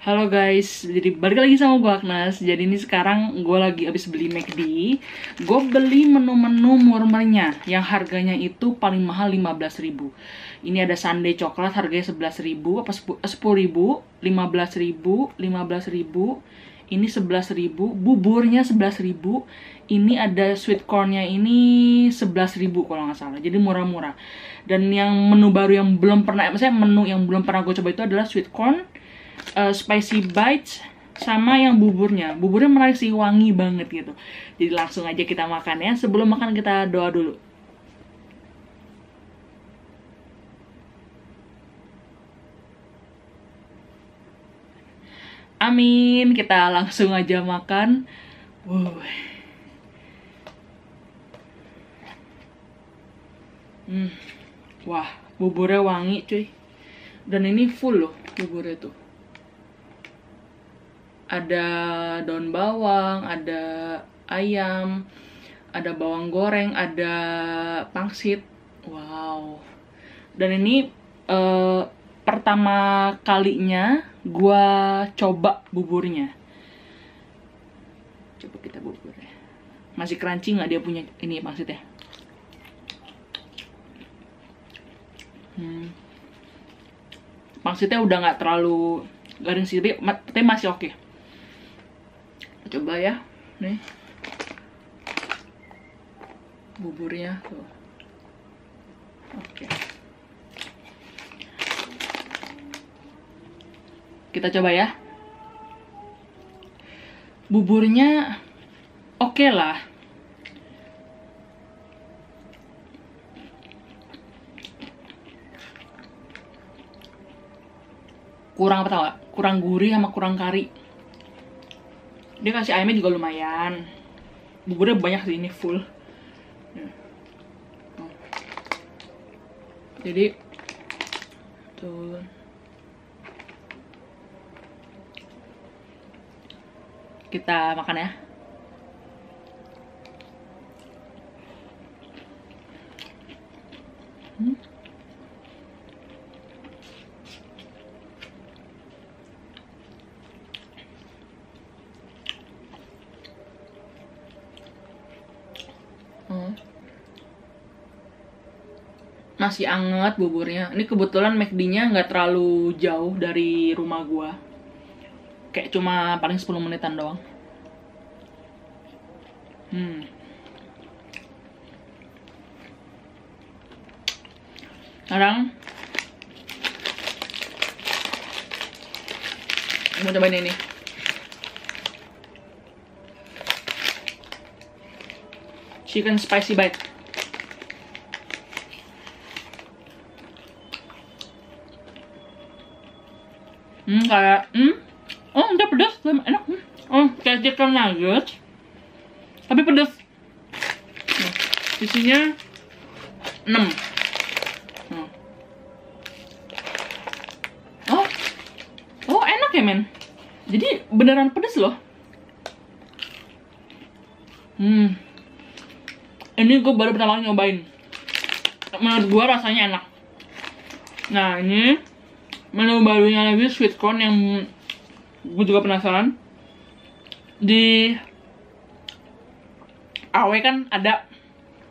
Halo guys, jadi balik lagi sama gue Agnes. Jadi ini sekarang gue lagi abis beli McD Gue beli menu-menu murmernya Yang harganya itu paling mahal 15.000 Ini ada sundae coklat harganya 11.000 Apa 10.000 15.000 15.000 Ini 11.000 Buburnya 11.000 Ini ada sweet cornnya ini 11.000 kalau nggak salah. Jadi murah-murah. Dan yang menu baru yang belum pernah Maksudnya menu yang belum pernah gue coba itu adalah sweet corn uh, spicy bites sama yang buburnya. Buburnya menarik sih, wangi banget gitu. Jadi langsung aja kita makan ya. Sebelum makan kita doa dulu. Amin, kita langsung aja makan. Wow. Hmm. Wah, buburnya wangi cuy. Dan ini full loh buburnya tuh ada daun bawang, ada ayam, ada bawang goreng, ada pangsit. Wow. Dan ini uh, pertama kalinya gua coba buburnya. Coba kita buburnya. Masih crunchy nggak dia punya ini pangsitnya? Hmm. Pangsitnya udah nggak terlalu garing sih, tapi masih oke. Okay coba ya nih. Buburnya tuh. Oke. Kita coba ya. Buburnya oke okay lah. Kurang apa gak? kurang gurih sama kurang kari dia kasih ayamnya juga lumayan. Buburnya banyak sih ini full. Jadi tuh kita makan ya. Hmm. Masih anget buburnya. Ini kebetulan McD-nya nggak terlalu jauh dari rumah gua. Kayak cuma paling 10 menitan doang. Hmm. Sekarang mau cobain ini. Chicken spicy bite hmm kayak hmm? Oh udah pedas. Enak hmm. oh kayak chicken nugget tapi pedas. Nah, isinya 6 hmm. oh oh enak ya men? Jadi beneran pedas loh. Hmm. Ini gue baru pertama kali nyobain. Menurut gue rasanya enak. Nah ini menu barunya lagi sweet corn yang gue juga penasaran. Di AW kan ada.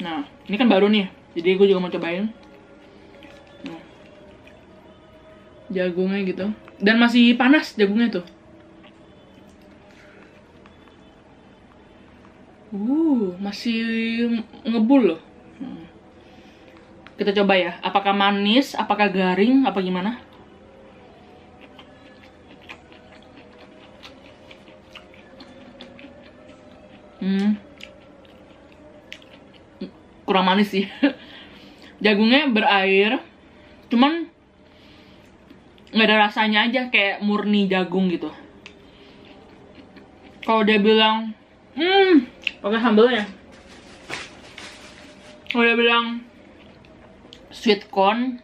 Nah ini kan baru nih jadi gue juga mau cobain. Nah, jagungnya gitu. Dan masih panas jagungnya tuh. Uh masih ngebul loh. Hmm. kita coba ya apakah manis apakah garing apa gimana hmm. kurang manis sih. Jagungnya berair cuman nggak ada rasanya aja kayak murni jagung gitu. Kalau dia bilang hmm pakai sambelnya. Kalau dia bilang sweet corn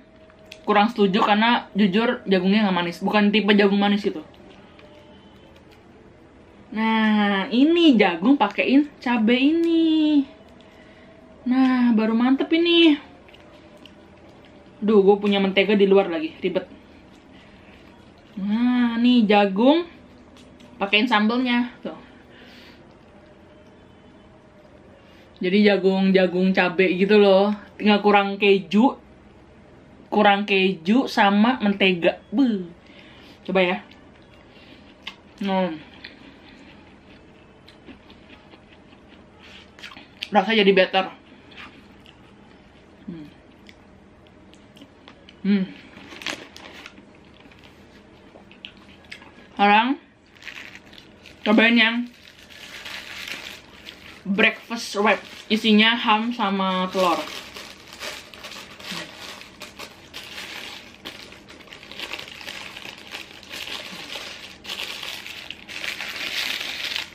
kurang setuju karena jujur jagungnya nggak manis. Bukan tipe jagung manis itu Nah, ini jagung pakein cabe ini. Nah, baru mantep ini. Duh, gue punya mentega di luar lagi, ribet. Nah, nih jagung pakein sambelnya tuh. Jadi jagung jagung cabe gitu loh. Tinggal kurang keju. Kurang keju sama mentega. Buh. Coba ya. Hmm. Rasanya jadi better. Hmm. Hmm. Sekarang cobain yang breakfast wrap isinya ham sama telur.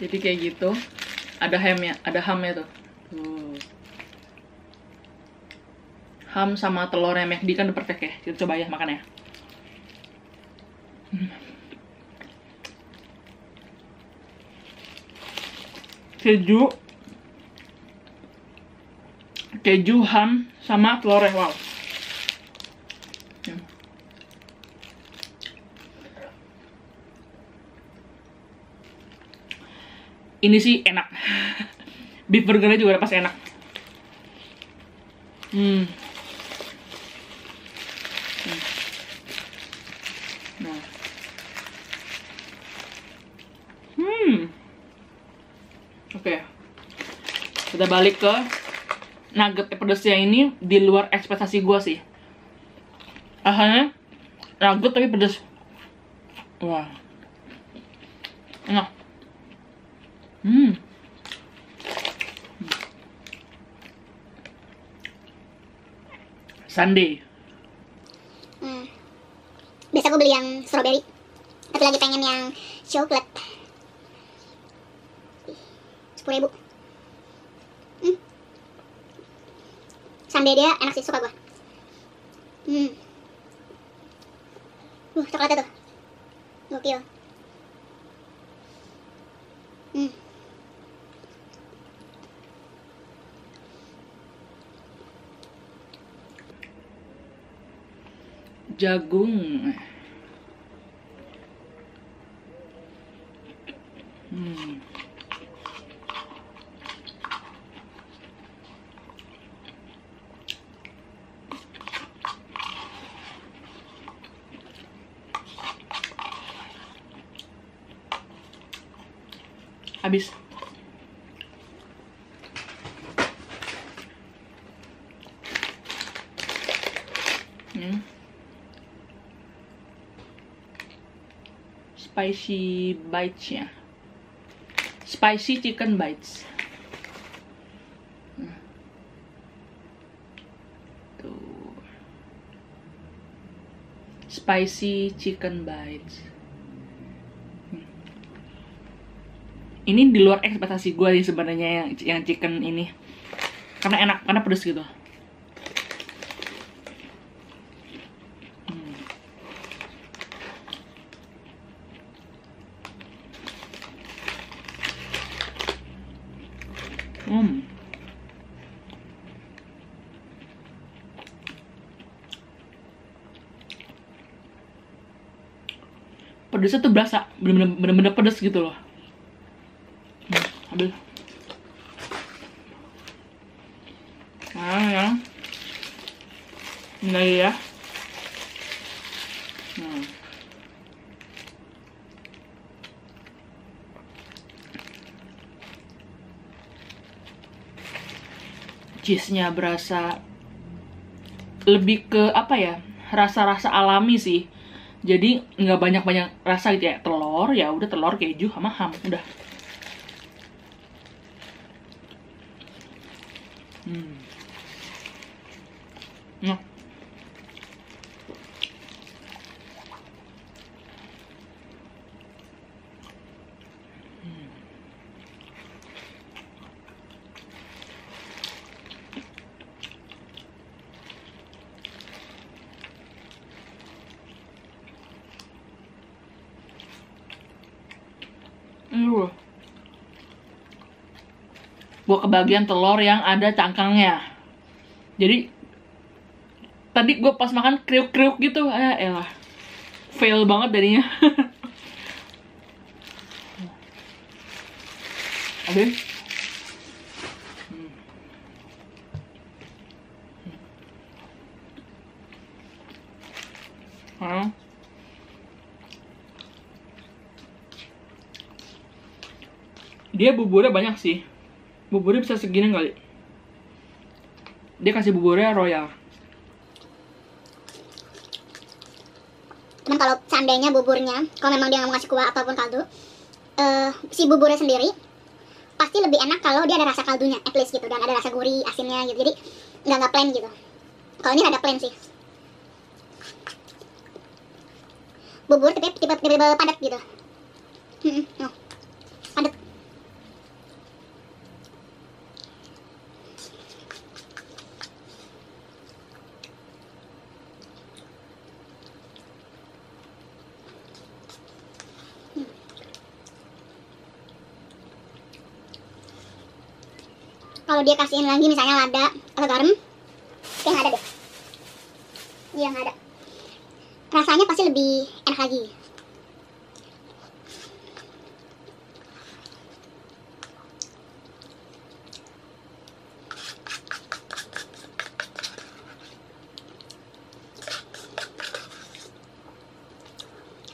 Jadi kayak gitu. Ada hamnya, ada hamnya tuh. Tuh. Ham sama telurnya McD kan udah perfect ya. Kita coba ya makan ya. keju keju ham sama telur wow Hmm. ini sih enak beef burgernya juga pasti enak hmm. Hmm. Nah. Hmm. Oke. Kita balik ke nugget pedesnya ini di luar ekspektasi gue sih. Rasanya nugget tapi pedes. Wah. Enak. Hmm. Sunday. Hmm. Biasa gue beli yang strawberry. Tapi lagi pengen yang coklat. Sepuluh ribu. Hmm. Sundae dia enak sih, suka gue. Hmm. Uh, coklatnya tuh. Gokil. Hmm. Jagung. Hmm. Habis. Hmm. Spicy bites ya. Spicy chicken bites. Tuh. Spicy chicken bites. Hmm. ini di luar ekspektasi gue sih sebenarnya yang yang chicken ini. Karena enak karena pedes gitu Hmm. Hmm. Pedesnya tuh berasa bener-bener pedes gitu loh. Hmm, ambil. Nah, ya. Ini lagi ya. Hmm. cheese-nya berasa lebih ke apa ya rasa-rasa alami sih jadi nggak banyak-banyak rasa gitu ya telur ya udah telur keju sama ham udah hmm. Nah. Gua kebagian telur yang ada cangkangnya. Jadi tadi gue pas makan kriuk-kriuk gitu, eh elah. fail banget jadinya oke Hmm. Dia buburnya banyak sih. Buburnya bisa segini kali. Dia kasih buburnya royal. Cuman kalau seandainya buburnya, kalau memang dia nggak mau kasih kuah ataupun kaldu, eh si buburnya sendiri pasti lebih enak kalau dia ada rasa kaldunya, at least gitu, dan ada rasa gurih, asinnya gitu. Jadi nggak nggak plain gitu. Kalau ini ada plain sih. Bubur tipe tipe tipe, tipe padat gitu. Hmm, oh. padat. Dia kasihin lagi misalnya lada atau garam nggak ada deh. Nggak ada. Rasanya pasti lebih enak lagi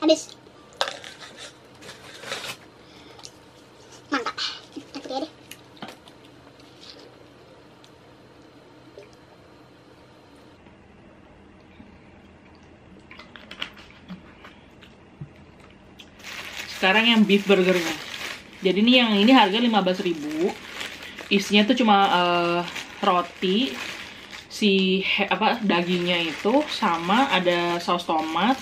habis mantap Oke deh Sekarang yang beef burgernya. Jadi ini yang ini harga 15.000. Isinya tuh cuma eh, roti, si apa dagingnya itu sama ada saus tomat,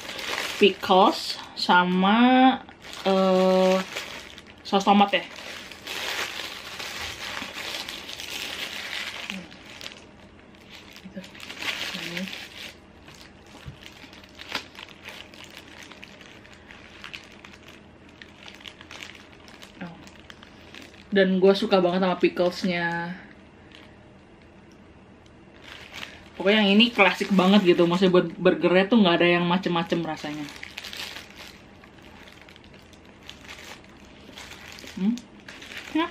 pickles sama eh saus tomat ya. Ini. Oh. Dan gue suka banget sama picklesnya. Pokoknya yang ini klasik banget gitu. Maksudnya buat burgernya tuh nggak ada yang macem-macem rasanya. Hmm? Ya.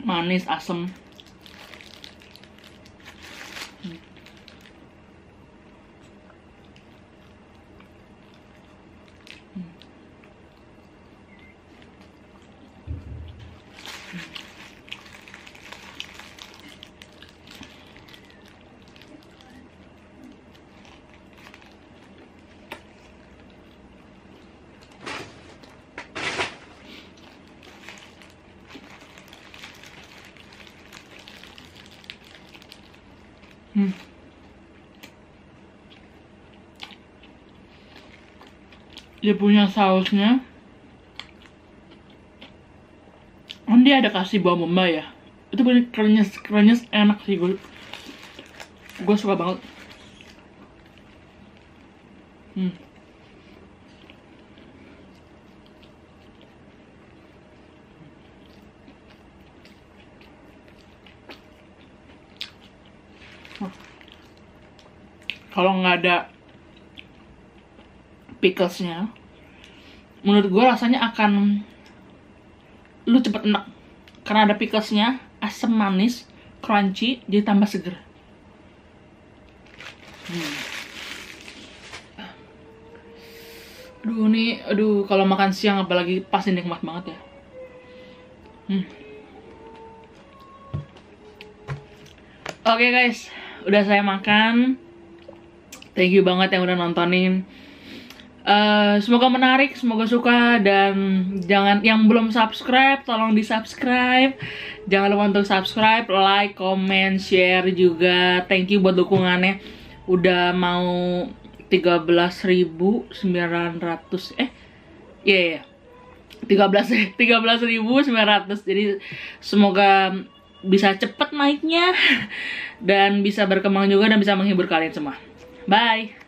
Manis, asem. Hmm. Dia punya sausnya. Kan dia ada kasih bawang bombay ya. Itu bener krenyes, krenyes enak sih gue. Gue suka banget. Hmm. Kalau nggak ada picklesnya menurut gue rasanya akan lu cepet enak. Karena ada picklesnya asam manis crunchy jadi tambah seger. Hmm. aduh nih aduh kalau makan siang apalagi pasti nikmat banget ya. Hmm. oke guys. Udah saya makan Thank you banget yang udah nontonin. Eh, semoga menarik, semoga suka dan jangan yang belum subscribe tolong di subscribe. Jangan lupa untuk subscribe, like, comment, share juga. Thank you buat dukungannya. Udah mau 13.900 eh iya yeah, 13 13.900 jadi semoga bisa cepet naiknya dan bisa berkembang juga dan bisa menghibur kalian semua. Bye.